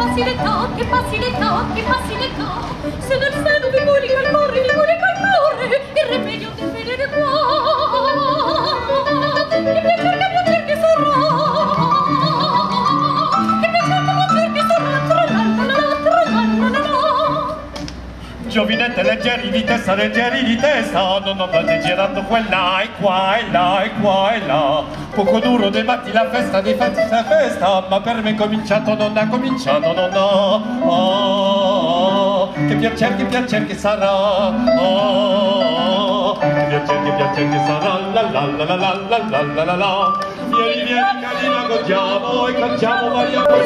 passi l'età, che passi l'età, che passi l'età. Se nel seno vi curica il cuore, vi curica il cuore, il rimedio del venere qua. Che piacer, che piacer che sarà. Che piacer, che piacer che sarà. Tra-la-la-la. Giovinette leggeri di testa, leggeri di testa, non andate girando quella e qua e là e qua e là. Poco duro dei matti la festa di festa è festa, ma per me è cominciato, non ha cominciato, non ha. Oh, che piacer, che piacer che sarà. Oh, che piacer, che piacer che sarà. La la la la la la la la la la. Vieni, vieni carina, godiamo e cantiamo, Maria, poi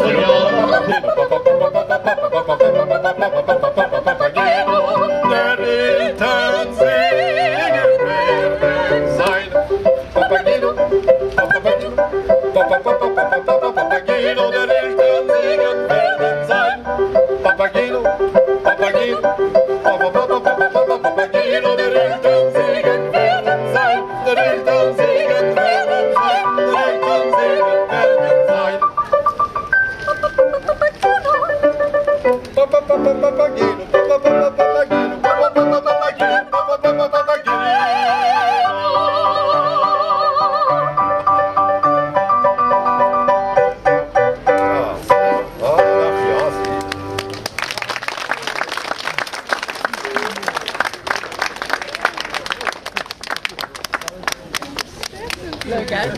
Papageno, der Eltern singen werden sein. Papageno, Papageno, Papageno, der Eltern singen werden sein. Der Eltern singen werden sein. Der Eltern singen werden sein. Papageno, Papageno, Papageno, Legal.